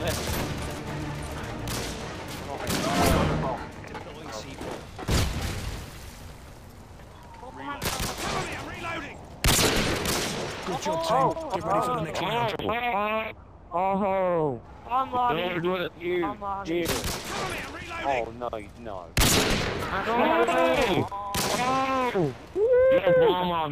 Good job, team. Get ready for the next round. Oh, I'm loading. it, you, I'm loading. you. Oh no, no. Oh. Oh, oh. mama,